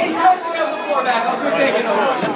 Any question of the floor back, I'll go take it over.